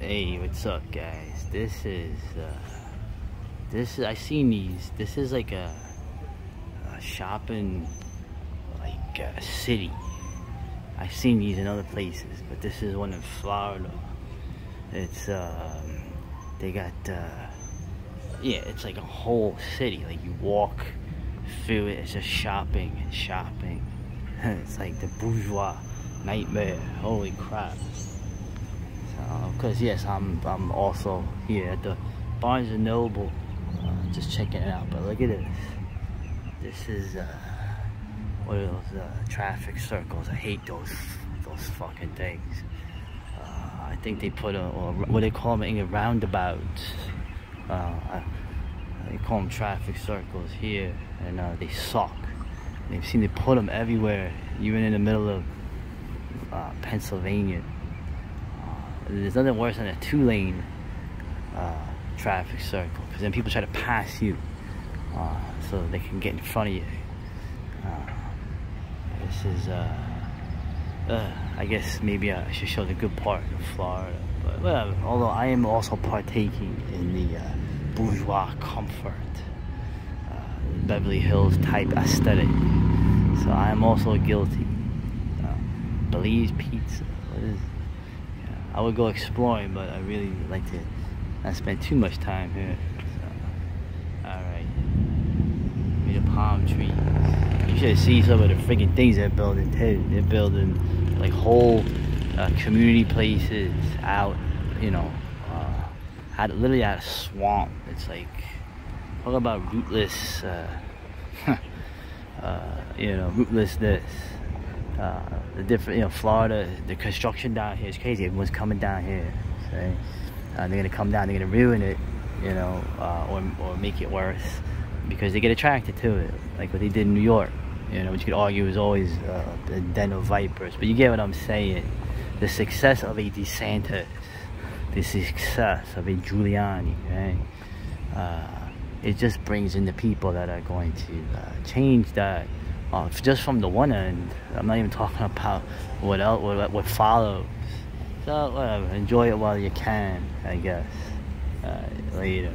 Hey, what's up, guys? This is, uh, this is, I seen these. This is like a, a shopping, like, uh, city. I've seen these in other places, but this is one in Florida. It's, um, they got, uh, yeah, it's like a whole city. Like, you walk through it, it's just shopping and shopping. it's like the bourgeois nightmare. Holy crap. Because, uh, yes, I'm, I'm also here at the Barnes & Noble, uh, just checking it out. But look at this. This is, uh, what are those uh, traffic circles? I hate those, those fucking things. Uh, I think they put a, or what they call them in roundabouts. Uh, they call them traffic circles here, and they suck. They've seen they put them everywhere, even in the middle of Pennsylvania. Uh, there's nothing worse than a two-lane uh, traffic circle, because then people try to pass you, uh, so they can get in front of you. Uh, this is, I guess maybe I should show the good part of Florida, but whatever. Although I am also partaking in the bourgeois comfort, Beverly Hills type aesthetic. So I am also guilty. Belize pizza. What is? I would go exploring, but I really like to not spend too much time here. So, all right. Maybe the palm trees. You should see some of the freaking things they're building too. They're building like whole uh, community places out. You know, uh, out literally out of swamp. It's like talk about rootless. Uh, uh, you know, rootlessness. Uh, the different, you know, Florida, the construction down here is crazy. Everyone's coming down here. So, uh, they're gonna come down, they're gonna ruin it, you know, uh, or, or make it worse because they get attracted to it, like what they did in New York. You know, which you could argue is always uh, a den of vipers. But you get what I'm saying. The success of a DeSantis, the success of a Giuliani, right? Uh, it just brings in the people that are going to uh, change that uh, just from the one end. I'm not even talking about what else, what, what follows. So whatever, enjoy it while you can, I guess. Uh, later.